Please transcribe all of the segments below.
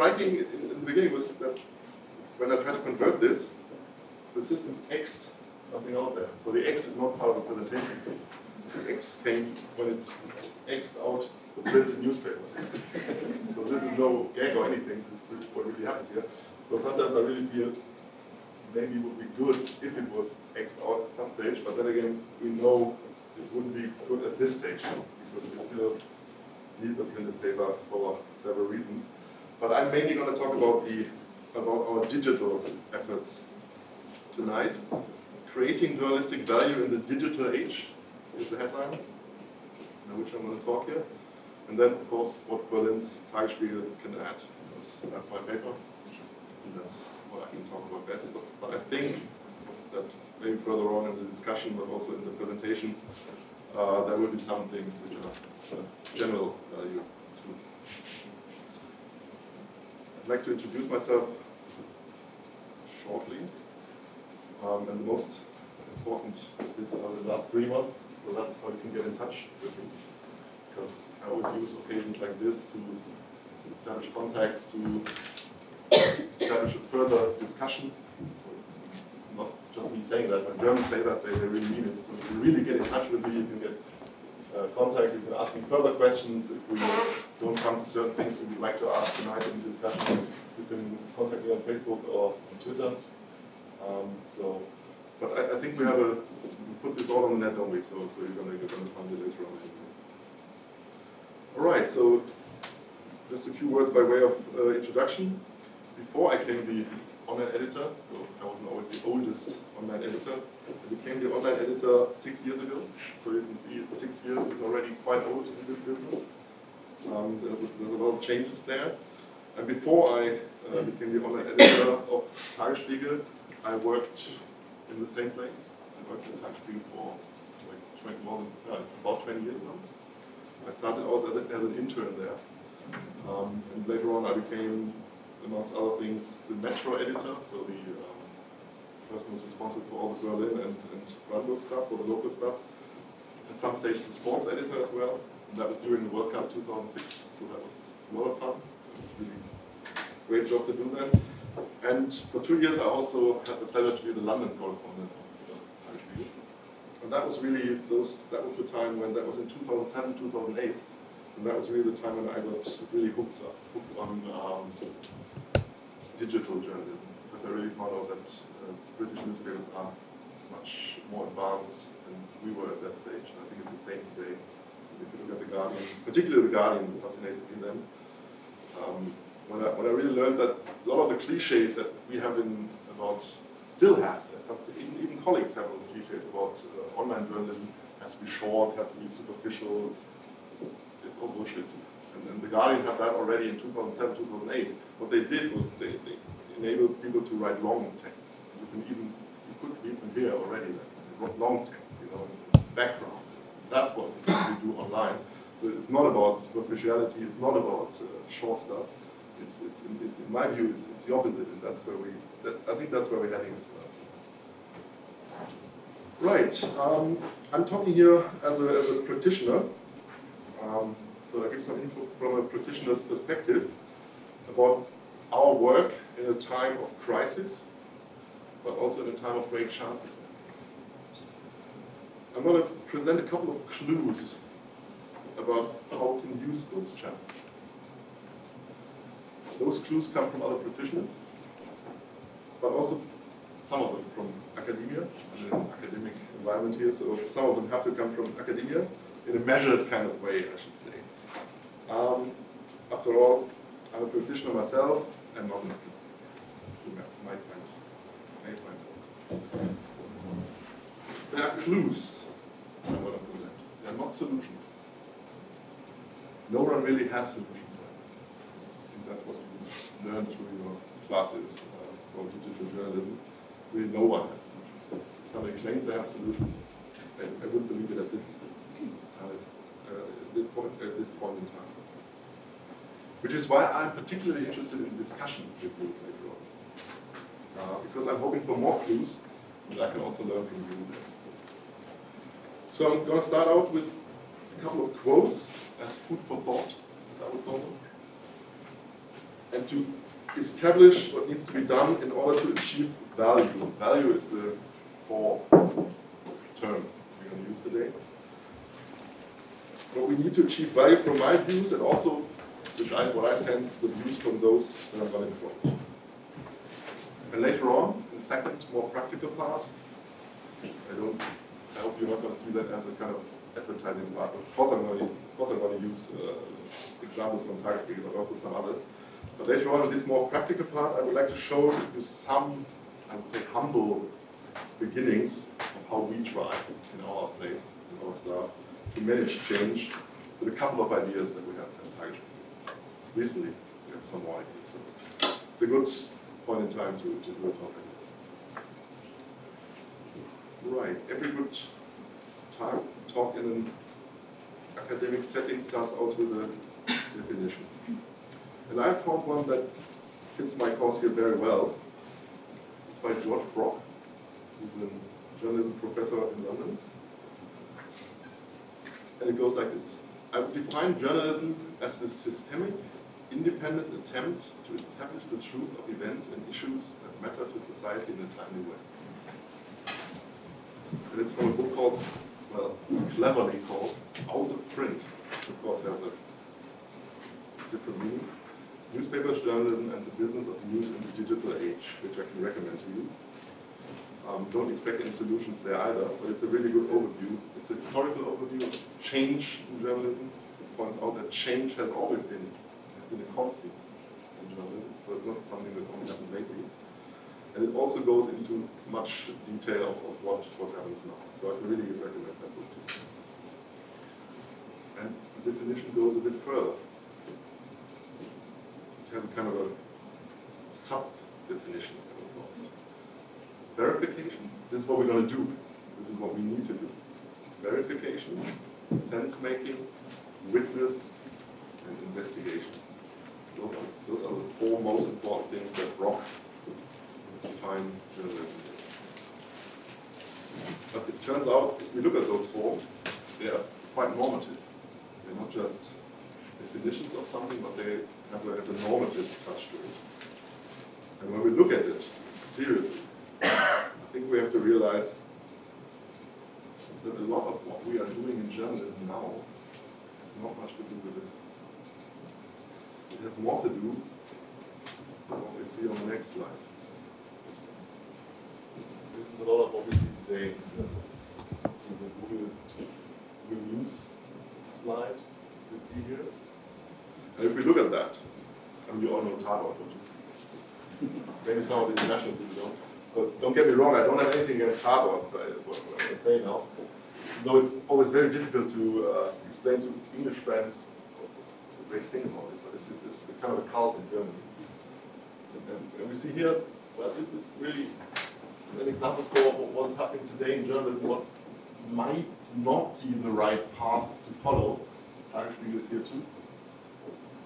striking in, in the beginning was that when I tried to convert this, the system X something out there. So the X is not part of the presentation. The X came when it X'd out the printed newspaper. so this is no gag or anything. This is what really happened here. So sometimes I really feel maybe it would be good if it was X'd out at some stage, but then again, we know it wouldn't be good at this stage because we still need the printed paper for several reasons. But I'm mainly going to talk about the about our digital efforts tonight. Creating journalistic value in the digital age is the headline, which I'm going to talk here. And then, of course, what Berlin's Tagesspiegel can add, because that's my paper, and that's what I can talk about best. But I think that maybe further on in the discussion, but also in the presentation, uh, there will be some things which are uh, general value. I'd like to introduce myself shortly. Um, and the most important bits are the last three months, so that's how you can get in touch with me. Because I always use occasions like this to establish contacts, to establish a further discussion. So it's not just me saying that. When Germans say that, they, they really mean it. So if you really get in touch with me, you can get uh, contact, you can ask me further questions. If we don't come to certain things you would like to ask tonight in the discussion, you can contact me on Facebook or on Twitter. Um, so, but I, I, think we have a we put this all on the net, don't we? So, so you're gonna you're gonna find it later on. All right. So, just a few words by way of uh, introduction. Before I became the online editor, so I wasn't always the oldest online editor. I became the online editor six years ago. So you can see six years is already quite old in this business. Um, there's, a, there's a lot of changes there. And before I uh, became the online editor of Tagesspiegel, I worked in the same place. I worked in Tagesspiegel for like 20, more than, uh, about 20 years now. I started out as, a, as an intern there. Um, and later on I became, amongst other things, the Metro editor, so the um, person who's responsible for all the Berlin and, and Brandenburg stuff, for the local stuff. At some stage the sports editor as well. That was during the World Cup 2006, so that was a lot of fun. Really great job to do that. And for two years, I also had the pleasure to be the London correspondent of the And that was really those. That was the time when that was in 2007, 2008, and that was really the time when I got really hooked up, hooked on um, digital journalism, because I really found out that uh, British newspapers are much more advanced than we were at that stage. And I think it's the same today. If you look at the Guardian, particularly the Guardian fascinated me then. Um, when I, when I really learned that a lot of the cliches that we have in about, still some, even, even colleagues have those cliches about uh, online journalism, has to be short, has to be superficial, it's, all bullshit. And, and, the Guardian had that already in 2007, 2008. What they did was they, they enabled people to write long text. You can even, you could from here already, like, long text, you know, background. That's what we do online. So it's not about superficiality, it's not about uh, short stuff it's, it's in, in, my view, it's, it's the opposite, and that's where we, that, I think that's where we're heading as well. Right, um, I'm talking here as a, as a practitioner, um, so I give some input from a practitioner's perspective about our work in a time of crisis, but also in a time of great chances. I'm going to present a couple of clues about how we can use those chances. Those clues come from other practitioners, but also some of them from academia, an academic environment here, so some of them have to come from academia in a measured kind of way, I should say. Um, after all, I'm a practitioner myself, and not an academic. Might find, find There are clues I want to present. They are not solutions. No one really has solutions. I think that's what you learn through your classes uh, for digital journalism, really no one has solutions. If somebody claims they have solutions, I, I wouldn't believe it at this time, uh, point, at this point in time. Which is why I'm particularly interested in discussion with you later on. Uh, because I'm hoping for more clues that I can also learn from you. So I'm going to start out with a couple of quotes as food for thought, as I would call them. and to establish what needs to be done in order to achieve value. Value is the core term we're going to use today. But we need to achieve value from my views and also, which I, what I sense, the views from those that I'm going to quote. And later on, in the second, more practical part, I don't, I hope you're not going to see that as a kind of advertising part. Of course, I'm going to, of course, I'm going to use uh, examples from Tagesspiegel, but also some others. But later on, in this more practical part, I would like to show you some, I would say, humble beginnings of how we try in our place, in our staff, to manage change with a couple of ideas that we have in Tagesspiegel. Recently, we have some more ideas. So it's a good point in time to, to do a talk. Right, every good talk, talk in an academic setting starts out with a definition. And I found one that fits my course here very well. It's by George Brock, who's a journalism professor in London. And it goes like this. I would define journalism as a systemic, independent attempt to establish the truth of events and issues that matter to society in a timely way. And it's from a book called, well, cleverly called Out of Print, of course has a different meanings. Newspapers, journalism, and the business of news in the digital age, which I can recommend to you. Um, don't expect any solutions there either, but it's a really good overview. It's a historical overview of change in journalism. It points out that change has always been, has been a constant in journalism, so it's not something that only happened lately. And it also goes into much detail of, of what, what happens now. So I can really recommend that book. And the definition goes a bit further. It has a kind of a sub-definition Verification, this is what we're going to do. This is what we need to do. Verification, sense-making, witness, and investigation. Those are, those are the four most important things that Brock But it turns out, if we look at those four, they are quite normative. They're not just definitions of something, but they have a, have a normative touch to it. And when we look at it seriously, I think we have to realize that a lot of what we are doing in journalism now has not much to do with this. It has more to do with what we see on the next slide. A lot of see today. This is a Google, Google News slide you see here. And if we look at that, and you all know Tatort, don't you? Maybe some of the international people don't. So don't get me wrong, I don't have anything against Tatort, what, what I say now. Though it's always very difficult to uh, explain to English friends what's the great thing about it, but it's, it's, it's kind of a cult in Germany. And, and we see here, well, this is really an example for what's happening today in journalism, what might not be the right path to follow. Tagesspiegel is here too.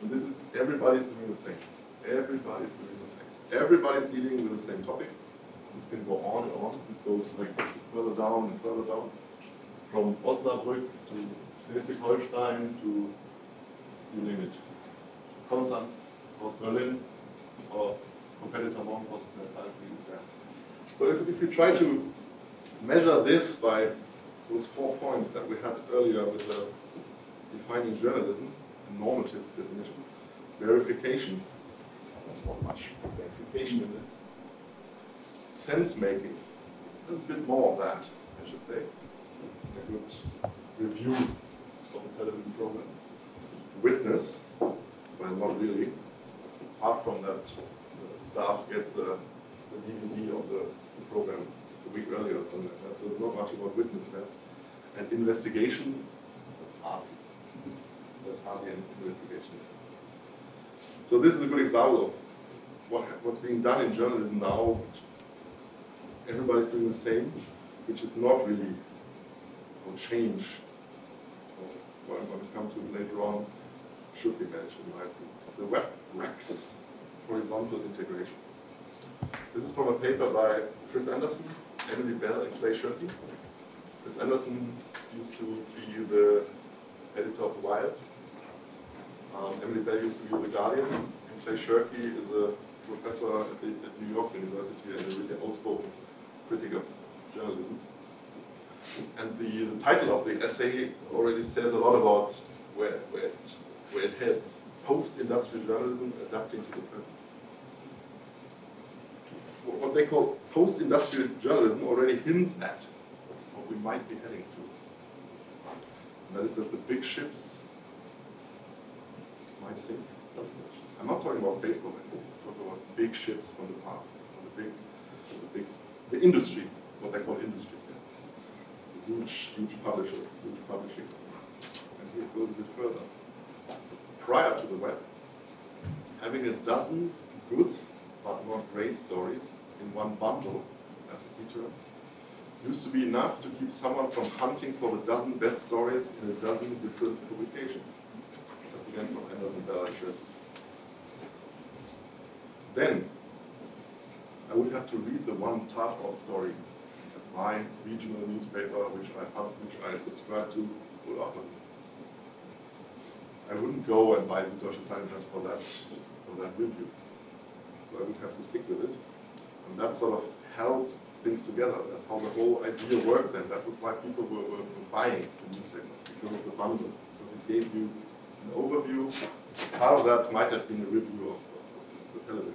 And this is, everybody's doing the same. Everybody's doing the same. Everybody's dealing with the same topic. This can go on and on. This goes like further down and further down. From Osnabrück to Schleswig-Holstein to, you name it, Konstanz or Berlin or competitor Morgenposten that is there. So if, if we try to measure this by those four points that we had earlier with the defining journalism, normative definition, verification, that's not much verification in this, sense making. There's a bit more of that, I should say. A good review of a television program. Witness, well, not really. Apart from that, the staff gets a, a DVD of the, the, program a week earlier or something like that. So it's not much about witness there. And investigation, hardly. There's hardly an investigation. So this is a good example of what, what's being done in journalism now, everybody's doing the same, which is not really a change, what I'm going to come to later on, should be mentioned, right? The web wrecks, horizontal integration. This is from a paper by Chris Anderson, Emily Bell, and Clay Shirky. Chris Anderson used to be the editor of Wired. Um, Emily Bell used to be The Guardian, and Clay Shirky is a professor at, the, at New York University and a really outspoken critic of journalism. And the, the, title of the essay already says a lot about where, where, it, where it heads. Post-industrial journalism adapting to the present. What they call post-industrial journalism already hints at what we might be heading to. And that is that the big ships might sink I'm not talking about baseball anymore. I'm talking about big ships from the past, from the big, from the big, the industry, what they call industry. Yeah. Huge, huge publishers, huge publishing companies. And here it goes a bit further. Prior to the web, having a dozen good but not great stories in one bundle, that's a key term, used to be enough to keep someone from hunting for the dozen best stories in a dozen different publications. That's again from Anderson Bell Then, I would have to read the one Tatort story at my regional newspaper, which I which I subscribe to, I wouldn't go and buy the Deutsche Zeitung just for that, for that review. So I would have to stick with it. And that sort of held things together. That's how the whole idea worked then. That was why people were, were, buying the newspaper, because of the bundle. Because it gave you an overview. Part of that might have been a review of, of the television.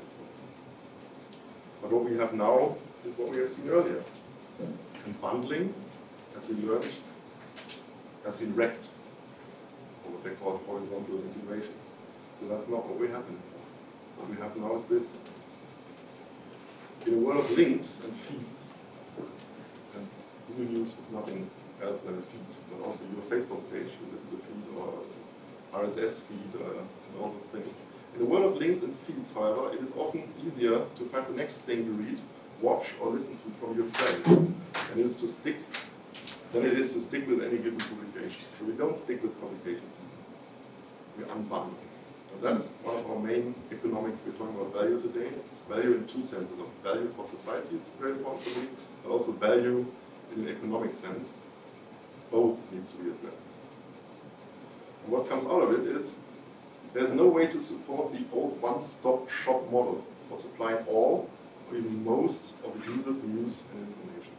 But what we have now is what we have seen earlier. And bundling, as we learned, has been wrecked, or what they call horizontal integration. So that's not what we have anymore. What we have now is this in a world of links and feeds, and News is nothing else than a feed, but also your Facebook page is a feed or RSS feed and all those things. In a world of links and feeds, however, it is often easier to find the next thing you read, watch, or listen to from your friends, and it is to stick than it is to stick with any given publication. So we don't stick with publications. We unbundle. And that's one of our main economic, we're talking about value today, value in two senses, of value for society is very important for me, but also value in an economic sense. Both needs to be addressed. And what comes out of it is there's no way to support the old one-stop shop model for supplying all or even most of the user's news and information.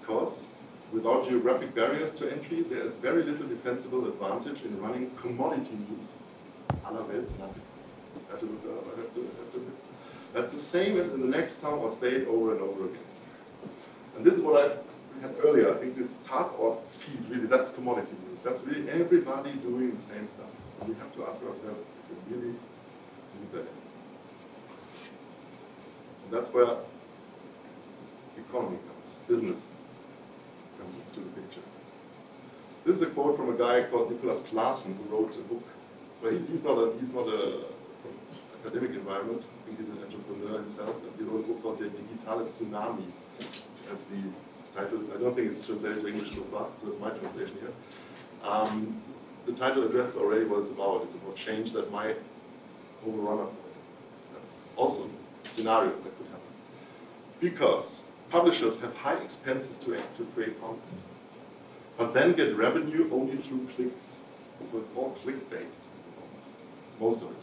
Because without geographic barriers to entry, there is very little defensible advantage in running commodity news. Aller Weltsnachrichten. Uh, that's the same as in the next town or state over and over again. And this is what I had earlier. I think this Tatort feed, really, that's commodity news. That's really everybody doing the same stuff. And we have to ask ourselves if we really need that. And that's where economy comes, business comes into the picture. This is a quote from a guy called Nicholas Claassen who wrote a book. Well, he's not a, he's not a academic environment. I think he's an entrepreneur himself, and he wrote a book called The Digitale Tsunami as the title. I don't think it's translated to English so far, so that's my translation here. Um, the title addressed already what it's about. It's about change that might overrun us. That's also a scenario that could happen. Because publishers have high expenses to, to create content, but then get revenue only through clicks. So it's all click-based, most of it.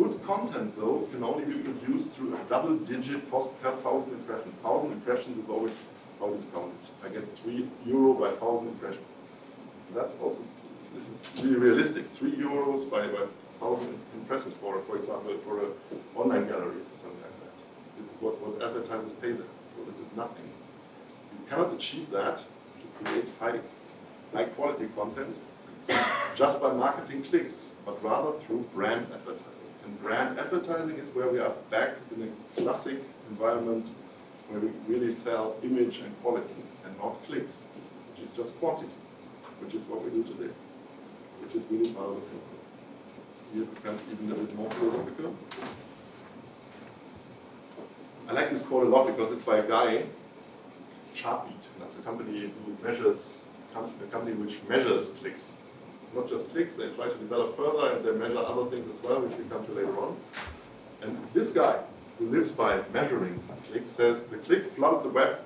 Good content, though, can only be produced through a double-digit cost per thousand impressions. Thousand impressions is always how discounted. I get three euro by thousand impressions. That's also, this is really realistic. Three euros by, by thousand impressions for, for example, for an online gallery or something like that. This is what, what advertisers pay them. So this is nothing. You cannot achieve that to create high, high quality content just by marketing clicks, but rather through brand advertising. And brand advertising is where we are back in a classic environment where we really sell image and quality and not clicks, which is just quantity, which is what we do today, which is really part of the problem. Here it becomes even a bit more philosophical. I like this quote a lot because it's by a guy, Chartbeat. That's a company who measures, a company which measures clicks not just clicks, they try to develop further and they measure other things as well, which we come to later on. And this guy, who lives by measuring clicks, says the click flooded the web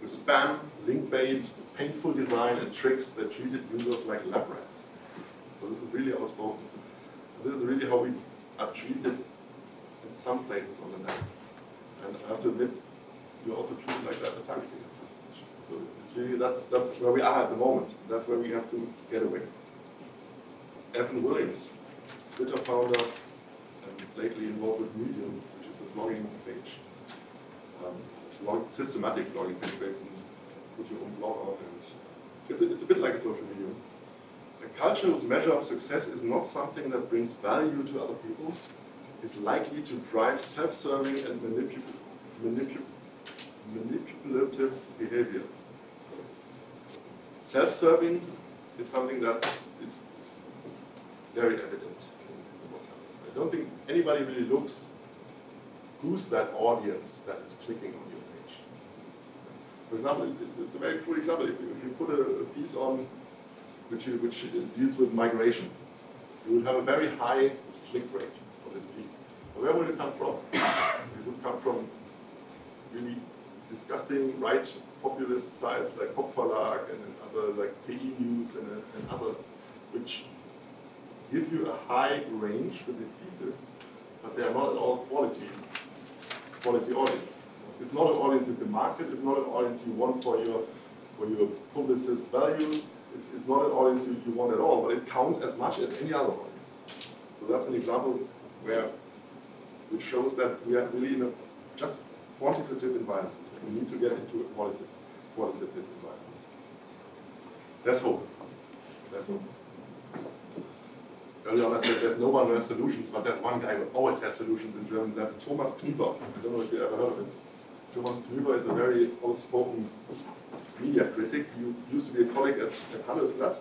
with spam, link bait, painful design, and tricks that treated users like lab rats. So this is really outspoken. this is really how we are treated in some places on the net. And I have to admit, we're also treated like that at factory. So it's, it's really, that's, that's where we are at the moment. That's where we have to get away. Evan Williams, Twitter founder, and lately involved with Medium, which is a blogging page. Um, systematic blogging page where you can put your own blog out. And it's a, it's a bit like a social media. A culture whose measure of success is not something that brings value to other people, is likely to drive self-serving and manipu manipu manipulative behavior. Self-serving is something that is very evident in what's happening. I don't think anybody really looks who's that audience that is clicking on your page. For example, it's, it's a very cool example. If you, if you put a, piece on which, you, which deals with migration, you would have a very high click rate for this piece. But where would it come from? It would come from really disgusting right populist sites like Kopp Verlag and other like PE News and, and other, which give you a high range for these pieces, but they are not at all quality, quality audience. It's not an audience you the market, it's not an audience you want for your, for your publicist values, it's, it's not an audience you, you want at all, but it counts as much as any other audience. So that's an example where, which shows that we are really in a just quantitative environment. We need to get into a qualitative, qualitative environment. That's hope. There's hope. Earlier on I said there's no one who has solutions, but there's one guy who always has solutions in German, that's Thomas Knüwer. I don't know if you ever heard of him. Thomas Knüwer is a very outspoken media critic. He used to be a colleague at, at Handelsblatt.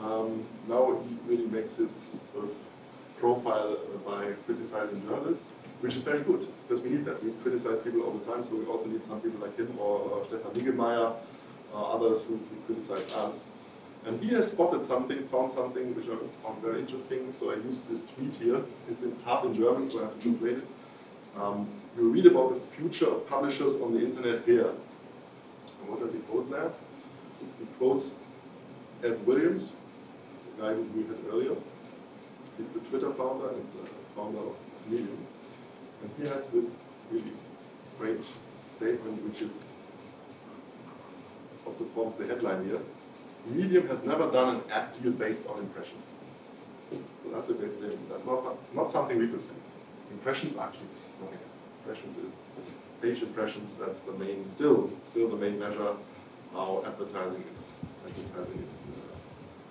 Um, now he really makes his sort of profile by criticizing journalists, which is very good, because we need that. We criticize people all the time, so we also need some people like him or, or Stefan Niggemeier, uh, others who, who criticize us. And he has spotted something, found something which I found very interesting, so I used this tweet here. It's in half in German, so I have to translate it. Um, you read about the future of publishers on the internet here. And what does he quote there? He quotes Ev Williams, the guy who we had earlier. He's the Twitter founder and uh, founder of Medium. And he has this really great statement, which is also forms the headline here. Medium has never done an ad deal based on impressions. So that's a great statement. That's not, not something we could say. Impressions are clicks, nothing else. Impressions is page impressions, that's the main, still, still the main measure how advertising is, advertising is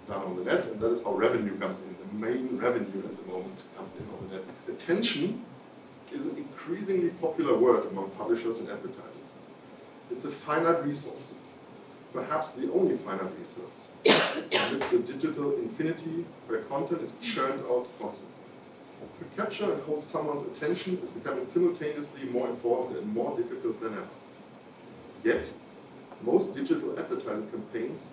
uh, done on the net, and that is how revenue comes in. The main revenue at the moment comes in on the net. Attention is an increasingly popular word among publishers and advertisers. It's a finite resource perhaps the only finite resource, the digital infinity where content is churned out constantly. To capture and hold someone's attention is becoming simultaneously more important and more difficult than ever. Yet, most digital advertising campaigns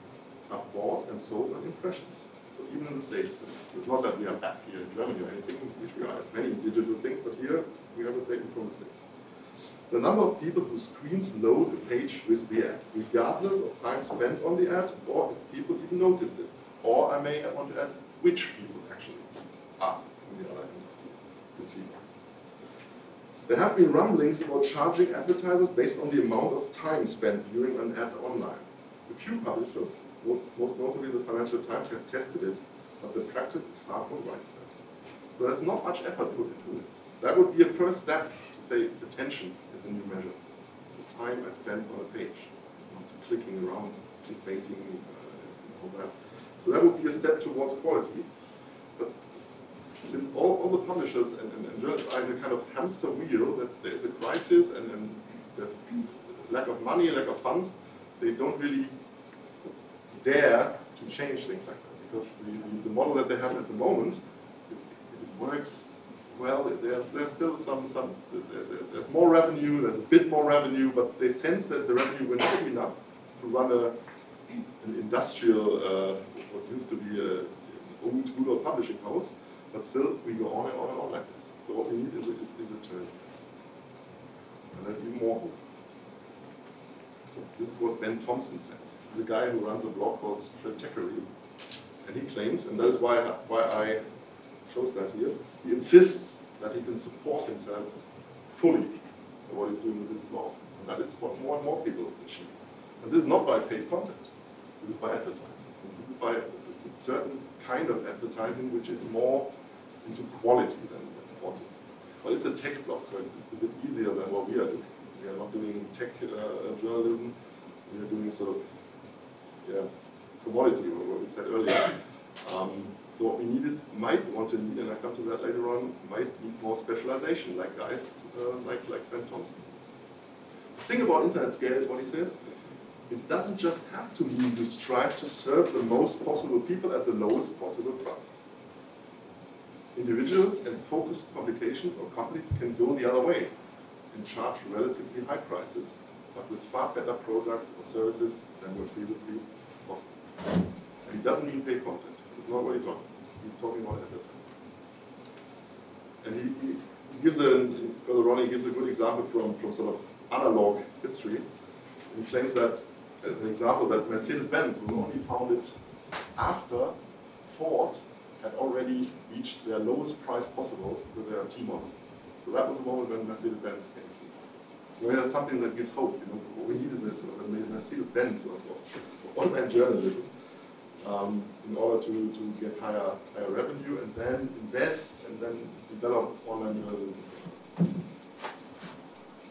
are bought and sold on impressions. So even in the States, it's not that we are back here in Germany or anything, which we are many digital things, but here we have a statement from the States the number of people who screens load a page with the ad, regardless of time spent on the ad, or if people even notice it. Or I may want to add which people actually are on the other end you see. There have been rumblings about charging advertisers based on the amount of time spent viewing an ad online. A few publishers, most notably the Financial Times, have tested it, but the practice is far from widespread. So there's not much effort put into this. That would be a first step say attention is a new measure. The time I spend on a page, not clicking around, clickbaiting, uh, all that. So that would be a step towards quality. But since all, all the publishers and, and, and, journalists are in a kind of hamster wheel, that there is a crisis and, and there's lack of money, lack of funds, they don't really dare to change things like that. Because the, the, the model that they have at the moment, it, it works well, there's, there's still some, some there's more revenue, there's a bit more revenue, but they sense that the revenue will not be enough to run a, an industrial, uh, what used to be a, old Google publishing house, but still we go on and on and on like this. So what we need is a, is a turn. And there's even more hope. This is what Ben Thompson says. He's a guy who runs a blog called Stratechery, and he claims, and that is why, why I shows that here. He insists that he can support himself fully in what he's doing with his blog. And that is what more and more people achieve. And this is not by paid content. This is by advertising. And this is by a certain kind of advertising which is more into quality than, than quantity. But it's a tech blog, so it's a bit easier than what we are doing. We are not doing tech uh, journalism. We are doing sort of yeah, commodity, what we said earlier. Um, so what we need is, might want to need, and I come to that later on, might need more specialization, like guys uh, like, like Ben Thompson. The thing about internet scale is what he says, it doesn't just have to mean you strive to serve the most possible people at the lowest possible price. Individuals and focused publications or companies can go the other way and charge relatively high prices, but with far better products or services than were previously possible. And it doesn't mean pay content. It's not what he's talking. He's talking about advertising. And he, he, gives a further on he gives a good example from, from sort of analog history. He claims that as an example that Mercedes-Benz was only founded after Ford had already reached their lowest price possible with their T-model. So that was the moment when Mercedes-Benz came to. So that's something that gives hope. You know, what we need is a sort of Mercedes-Benz of, of online journalism um, in order to, to get higher, higher revenue and then invest and then develop online journalism.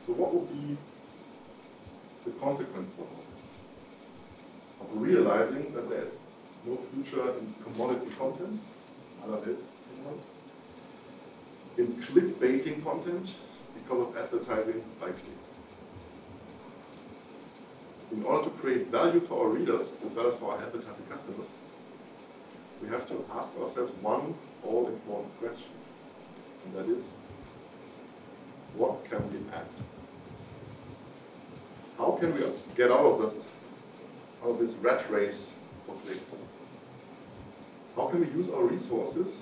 So what would be the consequence of all this? Of realizing that there's no future in commodity content, other bits, in clickbaiting content because of advertising by clicks. In order to create value for our readers as well as for our advertising customers, we have to ask ourselves one all-important question, and that is, what can we add? How can we get out of this, out of this rat race of? How can we use our resources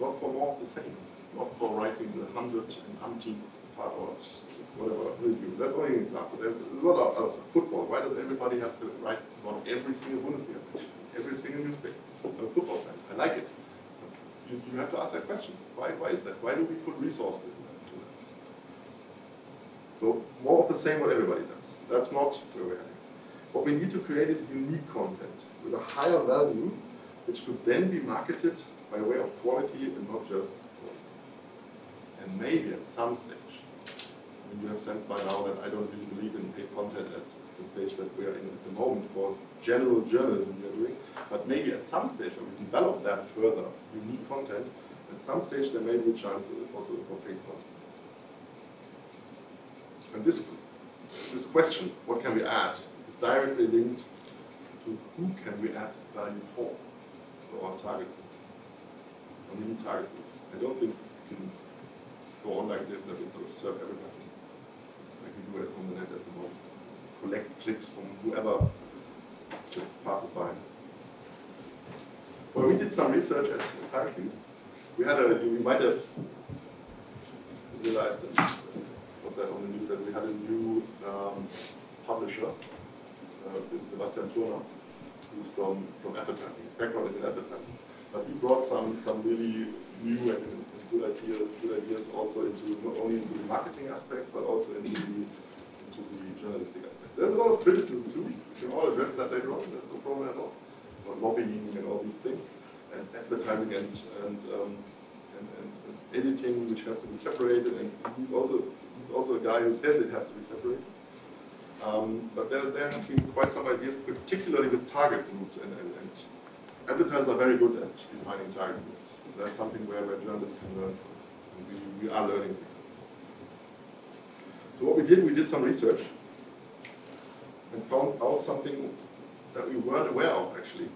not for more of the same, not for writing the hundred and umpteenth type or whatever review. That's only an example. There's a lot of others. Football. Why does everybody has to write about every single Bundesliga match, every single newspaper? I'm a football fan. I like it. You, you have to ask that question. Why, why is that? Why do we put resources into that? So more of the same what everybody does. That's not where we're heading. What we need to create is unique content with a higher value, which could then be marketed by way of quality and not just quality. And maybe at some stage, you have sensed by now that I don't really believe in paid content at the stage that we are in at the moment for general journalism we are doing, but maybe at some stage when we develop that further, unique content, at some stage there may be a chance also for paid content. And this, this question, what can we add, is directly linked to who can we add value for, so our target group. we need target groups. I don't think we can go on like this, that we sort of serve everybody, we do it on the net at the moment. Collect clicks from whoever just passes by. Well, we did some research at Tagesspiegel. We had a, you might have realized that that on the news that we had a new um, publisher, uh, Sebastian Turner, who's from, from advertising. His background is in advertising. But he brought some, some really new and good, ideas, good ideas also into not only into the marketing aspects, but also into the, into the journalistic aspects. There's a lot of criticism too. We can all address that later on. That's no problem at all. About lobbying and all these things, and advertising and and, um, and, and, and editing, which has to be separated. And he's also He's also a guy who says it has to be separated. Um, but there, there have been quite some ideas, particularly with target groups, and, and, and advertisers are very good at defining target groups. That's something where, where journalists can learn we, we are learning. So what we did, we did some research and found out something that we weren't aware of, actually.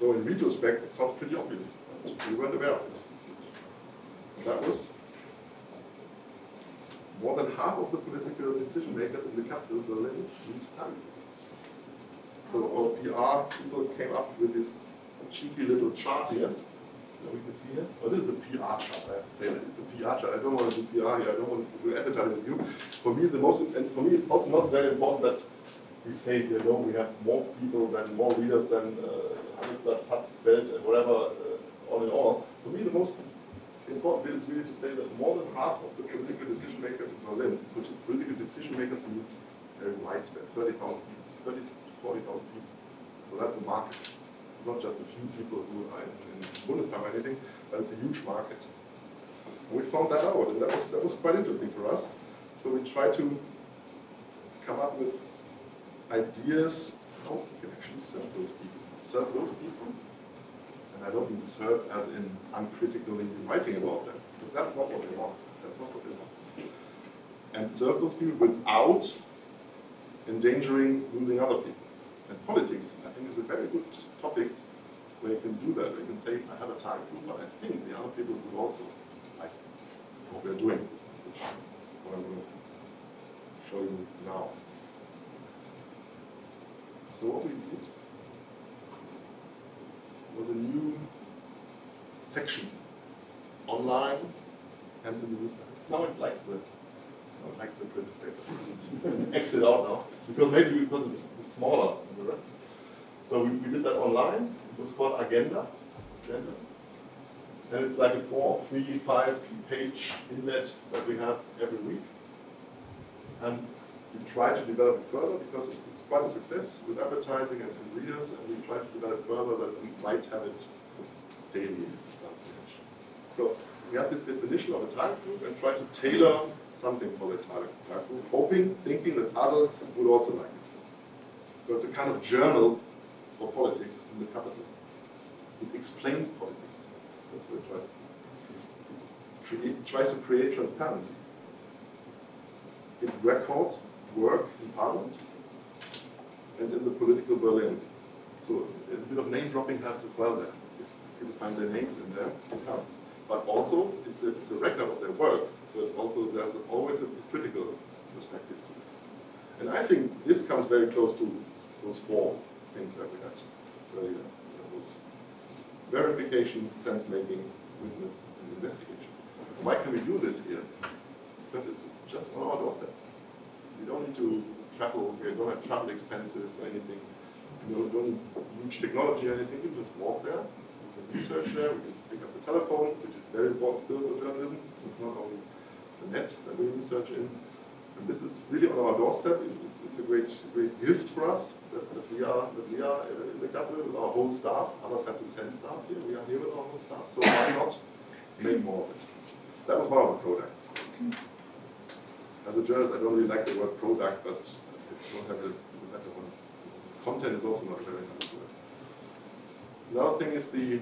Though in retrospect, it sounds pretty obvious. We weren't aware of it. And that was more than half of the political decision makers in the capital Berlin reached target. So our PR people came up with this cheeky little chart here that we can see here. Oh, this is a PR chart, I have to say that. It's a PR chart. I don't want to do PR here. I don't want to do advertising with you. For me, the most, and for me, it's also not very important that we say, you know, we have more people than, more readers than uh, Handelsblatt, Taz, Welt, and whatever, uh, all in all. For me, the most important bit is really to say that more than half of the political decision makers in Berlin, political decision makers means very widespread, 30,000 people, 30 40,000 people. So that's a market. Not just a few people who are in, in Bundestag or anything, but it's a huge market. We found that out, and that was, that was quite interesting for us. So we tried to come up with ideas how we can actually serve those people. Serve those people, and I don't mean serve as in uncritically writing about them, because that's not what they want. That's not what they want. And serve those people without endangering losing other people. And politics, I think, is a very good topic where you can do that. You can say, I have a target group, but I think the other people would also like what we're doing, which I'm going to show you now. So what we did was a new section online and the newsletter. Now it likes the now it likes the printed paper. Exit out now because maybe because it's, it's smaller than the rest. So we, we did that online. It was called Agenda. Agenda. And it's like a four, three, five page inlet that we have every week. And we try to develop it further because it's, it's quite a success with advertising and, and, readers, and we try to develop further that we might have it daily at some stage. So we have this definition of a target group and try to tailor something for the target group, hoping, thinking that others would also like it. So it's a kind of journal for politics in the capital. It explains politics. That's what it tries to do. It tries to create transparency. It records work in parliament and in the political Berlin. So a bit of name dropping helps as well there. If people find their names in there, it helps. But also, it's a, it's a record of their work. So it's also, there's always a critical perspective to it. And I think this comes very close to those four things that we had earlier. That was verification, sense-making, witness, and investigation. Why can we do this here? Because it's just on our doorstep. We don't need to travel, we don't have travel expenses or anything. We don't, don't need huge technology or anything, we just walk there, we can research there, we can pick up the telephone, which is very important still for journalism. It's not only the net that we research in. And this is really on our doorstep. It's, it's a great, great gift for us that, that, we are that we are in the capital with our whole staff. Others have to send staff here. We are here with our whole staff. So why not make more of it? That was one of the products. As a journalist, I don't really like the word product, but I don't have a, a better one. Content is also not a very nice word. Another thing is the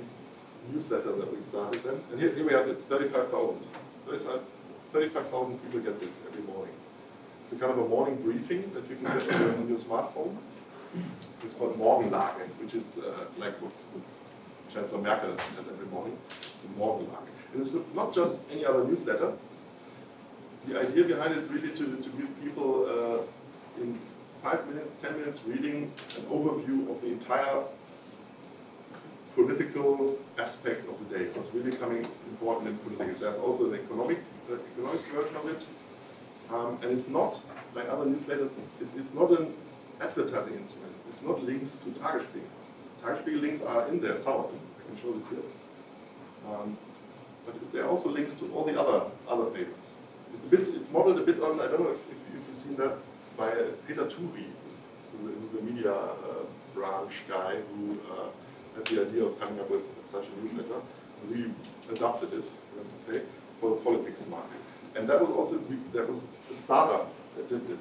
newsletter that we started then. And here, here we have this 35,000. 35,000 people get this every morning. It's a kind of a morning briefing that you can get on your smartphone. It's called Morgenlage, which is uh, like what, what Chancellor Merkel said every morning. It's a Morgenlage. And it's not just any other newsletter. The idea behind it is really to, to give people uh, in five minutes, ten minutes reading an overview of the entire political aspects of the day. What's really coming important in politics. There's also an economic uh, economics of it, um, and it's not like other newsletters. It, it's not an advertising instrument. It's not links to Tagesspiegel. Tagesspiegel links are in there. Some. I can show this here. Um, but there are also links to all the other other papers. It's a bit. It's modeled a bit on. I don't know if, if you've seen that by Peter Turi, who's a, who's a media uh, branch guy who. Uh, had the idea of coming up with such a newsletter. We adopted it, let me say, for the politics market. And that was also, there was a startup that did this,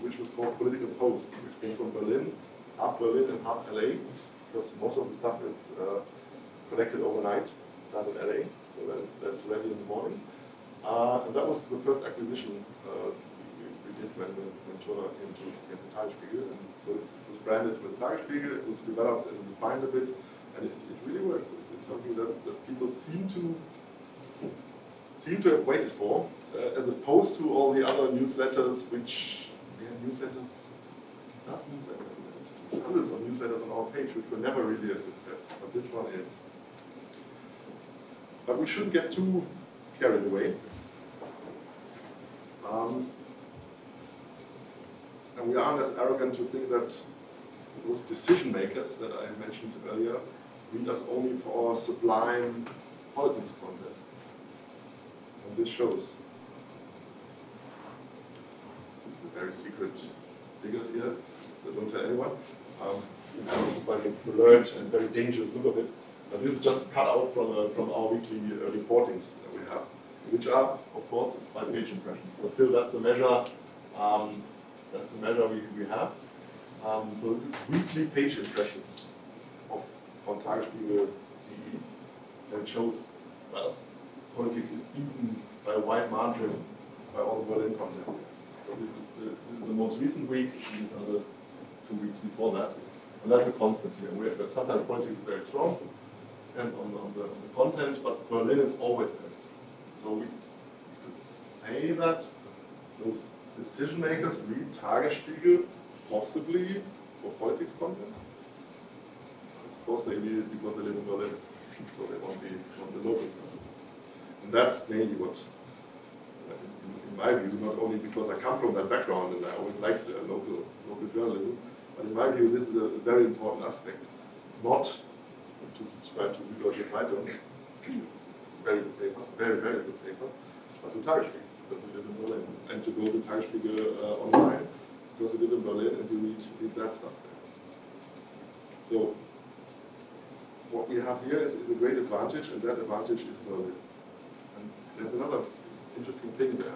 which was called Political Post, which came from Berlin, half Berlin and half LA, because most of the stuff is uh, collected overnight, done in LA, so that's, that's ready in the morning. Uh, and that was the first acquisition uh, we, we, did when, when Turner came to get the Tagesspiegel. And so it was branded with Tagesspiegel, it was developed and refined a bit, and it, it really works. It's, it's something that, that people seem to seem to have waited for, uh, as opposed to all the other newsletters, which yeah, newsletters, dozens and hundreds of newsletters on our page, which were never really a success. But this one is. But we shouldn't get too carried away. Um, and we aren't as arrogant to think that those decision makers that I mentioned earlier read us only for our sublime politics content. And this shows. These are very secret figures here, so don't tell anyone. Um, a blurred and very dangerous look of it. But this is just cut out from, uh, from our weekly uh, reportings that we have, which are, of course, by page impressions. But still, that's the measure. Um, that's the measure we, we have. Um, so it's weekly page impressions of, on Tagesspiegel.de. And it shows, well, politics is beaten by a wide margin by all the Berlin content. So this is the, this is the most recent week. These are the two weeks before that. And that's a constant here. We have, sometimes politics is very strong, depends on, on, the, on the content, but Berlin is always very strong. So we could say that those decision makers read Tagesspiegel possibly for politics content. Of course they read it because they live in Berlin, so they want the, want the local stuff. And that's mainly what, in, my view, not only because I come from that background and I always liked uh, local, local journalism, but in my view this is a very important aspect. Not to subscribe to Süddeutsche Zeitung, which is very good paper, very, very good paper, but to Tagesspiegel because you live in Berlin, and to go to Tagesspiegel uh, online because you live in Berlin and you read, read that stuff there. So what we have here is, is a great advantage, and that advantage is Berlin. There's another interesting thing there.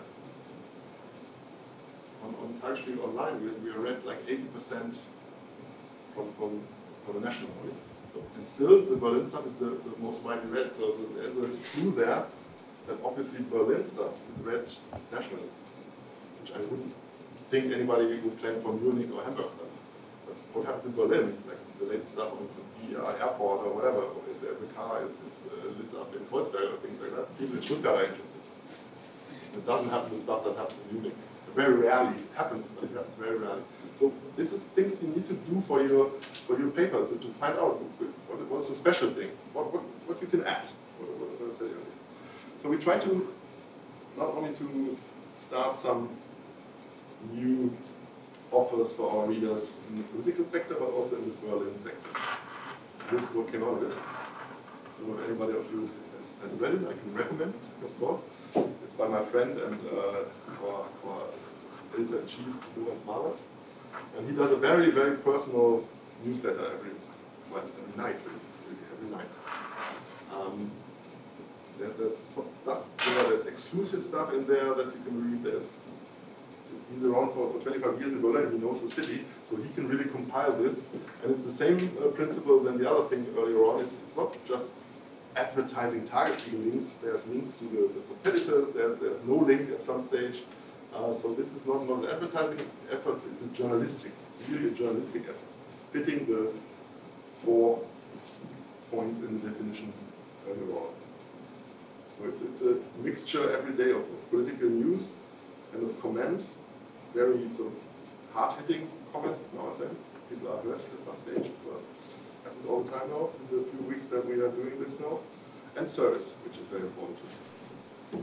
On, on Tagesspiegel Online, we, we are read like 80% from, from, from the national audience. So, and still, the Berlin stuff is the, the most widely read. So, so there's a clue there that obviously Berlin stuff is read nationally, which I wouldn't think anybody would claim for Munich or Hamburg stuff. But what happens in Berlin, like the latest stuff on the airport or whatever, there's a car is, is uh, lit up in Kreuzberg or things like that, people in Stuttgart are interested. It doesn't happen with stuff that happens in Munich. Very rarely it happens, but it happens very rarely. So this is things you need to do for your for your paper to, to find out what, what's the special thing, what, what, what you can add. So we try to not only to start some new offers for our readers in the political sector, but also in the Berlin sector. This is what came out of it. If anybody of you has, has read it, I can recommend it, of course. It's by my friend and uh, our, our editor-in-chief, Lorenz Maroldt. And he does a very, very personal newsletter every, well, every night, really, every night. Um, there's, there's stuff, you know, there's exclusive stuff in there that you can read. There's, he's around for, for 25 years in Berlin, he knows the city, so he can really compile this. And it's the same uh, principle than the other thing earlier on. It's, it's not just advertising targeting links, there's links to the, the competitors, there's, there's no link at some stage. Uh, so this is not, not an advertising effort, it's a journalistic, it's really a journalistic effort, fitting the four points in the definition earlier on. So it's, it's a mixture every day of, of political news and of comment, very sort of hard-hitting comment now and then. People are hurt at some stage as well. All time now, in the few weeks that we are doing this now. And service, which is very important. And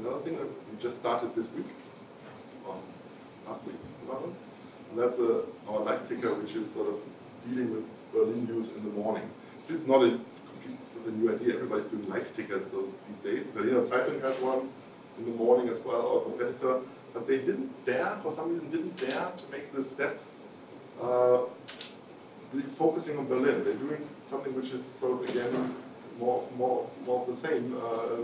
another thing that we just started this week, or last week, another, and that's uh, our live ticker, which is sort of dealing with Berlin news in the morning. This is not a complete, it's not a new idea. Everybody's doing live tickers those, these days. Berliner Zeitung has one in the morning as well, our competitor. But they didn't dare, for some reason, didn't dare to make the step uh, focusing on Berlin. They're doing something which is sort of, again, more, more, more of the same, uh,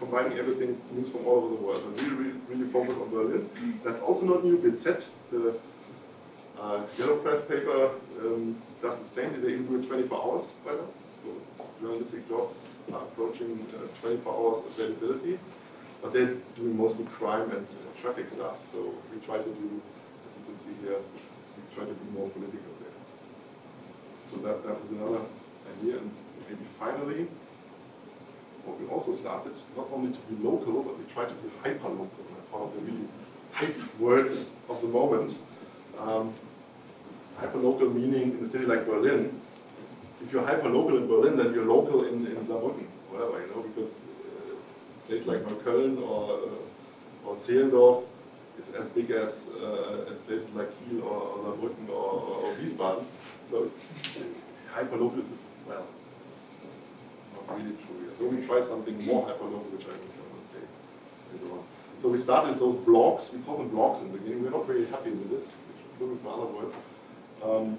combining everything, news from all over the world. And really, really, really focus on Berlin. That's also not new. BZ, the uh, Yellow Press paper, um, does the same. They even do it 24 hours by now. So journalistic jobs are approaching uh, 24 hours availability, but they're doing mostly crime and uh, traffic stuff. So we try to do, as you can see here, we try to be more political there. So that, that was another idea. And maybe finally, what we also started, not only to be local, but we try to be hyper-local. That's one of the really hype words of the moment. Um, hyper-local meaning in a city like Berlin, if you're hyper-local in Berlin, then you're local in, in Saarbrücken, whatever, you know, because place like Neukölln or, uh, or Zehlendorf is as big as, uh, as places like Kiel or, or Saarbrücken or, or, Wiesbaden. So it's, hyperlocal is, well, it's not really true yet. So we try something more hyperlocal, which I will say later on. So we started those blogs, we call them blogs in the beginning. We're not very happy with this, looking for other words. Um,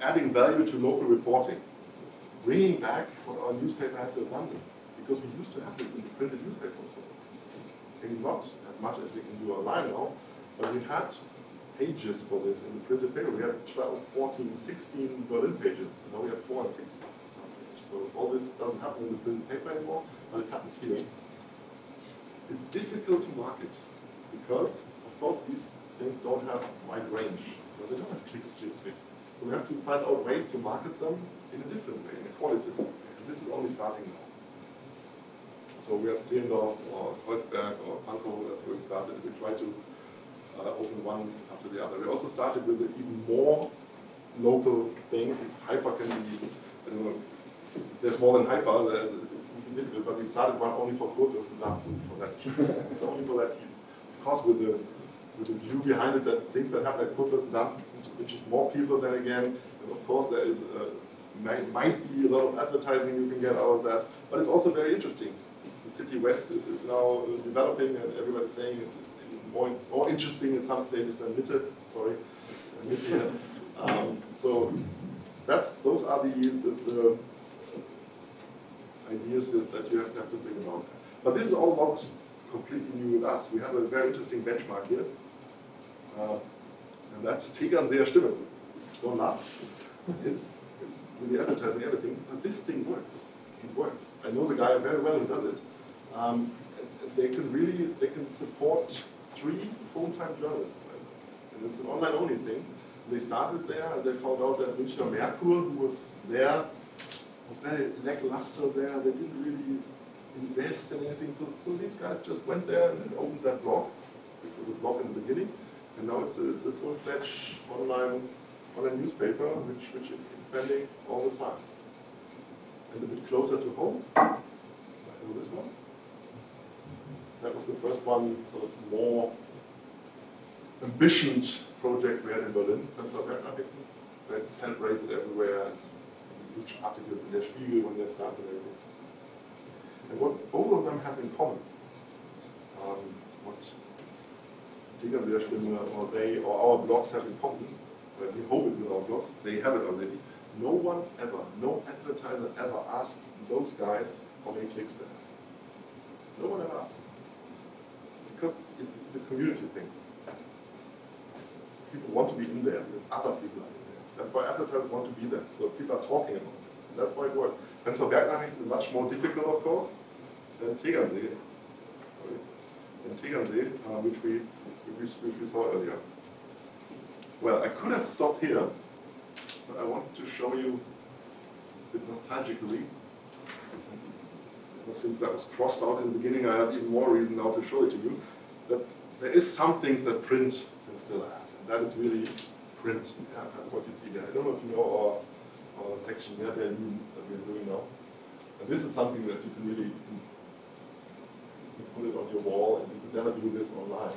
adding value to local reporting. Bringing back what our newspaper had to abandon. Because we used to have this in the printed newspaper. Maybe not as much as we can do online now, but we had pages for this in the printed paper. We had 12, 14, 16 Berlin pages. Now we have 4 and 6. So all this doesn't happen in the printed paper anymore, but it happens here. It's difficult to market because, of course, these things don't have wide range. They don't have clicks, clicks, clicks. So we have to find out ways to market them in a different way, in a qualitative way. And this is only starting now. So we have Zehlendorf or Kreuzberg or Pankow, that's where we started. We try to uh, open one after the other. We also started with an even more local thing. Hyper can be, I don't know, there's more than hyper, difficult, but we started one only for Kurfürstendamm, for that Kiez. it's only for that Kiez. Of course, with the, with the view behind it that things that happen at Kurfürstendamm, which is more people than again, and of course there is a, might, might be a lot of advertising you can get out of that, but it's also very interesting. The city west is, is now developing and everybody's saying it's, it's more, more interesting in some stages than Mitte, sorry, Mitte. Um, so that's, those are the, the, the ideas that, that you have, to think about. But this is all not completely new with us. We have a very interesting benchmark here. Uh, and that's Tegernseer Stimme. Don't laugh. It's with the advertising everything, but this thing works. It works. I know the guy very well who does it. Um, they can really, they can support three full-time journalists. Right? And it's an online-only thing. They started there and they found out that Münchner Merkur, who was there, was very lackluster there. They didn't really invest in anything. So, so these guys just went there and opened that blog. It was a blog in the beginning. And now it's a, it's a full-fledged online, online newspaper, which, which is expanding all the time. And a bit closer to home, I know this one. That was the first one, sort of more ambitioned project we had in Berlin, Bergnachrichten. They celebrated everywhere, huge articles in Der Spiegel when they started everything. And what both of them have in common, um, what Tegernseer Stimme or they or our blogs have in common, well, we hope it with our blogs, they have it already. No one ever, no advertiser ever asked those guys how many clicks they have. No one ever asked it's, it's a community thing. People want to be in there because other people are in there. That's why advertisers want to be there. So people are talking about this. That's why it works. Prenzlauer Bergnachrichten is much more difficult, of course, than Tegernsee. Sorry. Than Tegernsee, uh, which, we, which, which we saw earlier. Well, I could have stopped here, but I wanted to show you a bit nostalgically since that was crossed out in the beginning, I have even more reason now to show it to you, there is some things that print can still add, and that is really print. Yeah, that's what you see here. I don't know if you know our, our section here, that we're doing now. And this is something that you can really you can put it on your wall, and you could never do this online.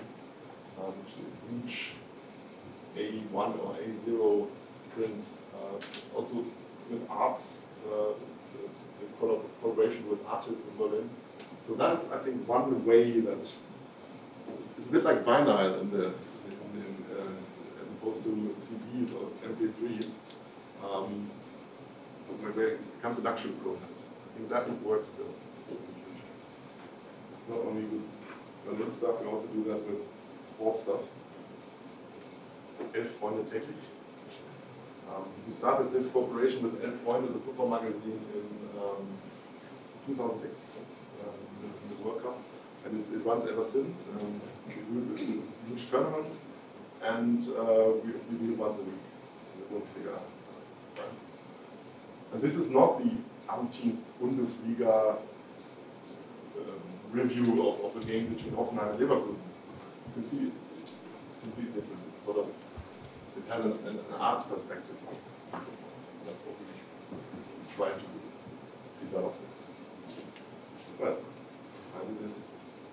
Um, huge A1 or A0 prints, uh, also with arts. Uh, collaboration with artists in Berlin. So that's, I think, one way that it's, a bit like vinyl in the, in the uh, as opposed to CDs or MP3s, um, where it becomes a luxury product. I think that works still. It's not only with Berlin stuff, we also do that with sports stuff. Elf Freunde täglich. Um, we started this cooperation with Elf Freunde, the football magazine, in um, 2006, um, in the World Cup, and it, runs ever since. Um, we do huge tournaments, and uh, we, we meet once a week Bundesliga. And this is not the umpteenth Bundesliga um, review of, of a game between Hoffenheim and Liverpool. You can see it's, it's, it's completely different. It's sort of it has an, an, an arts perspective. That's what we try to develop. Well, I do this.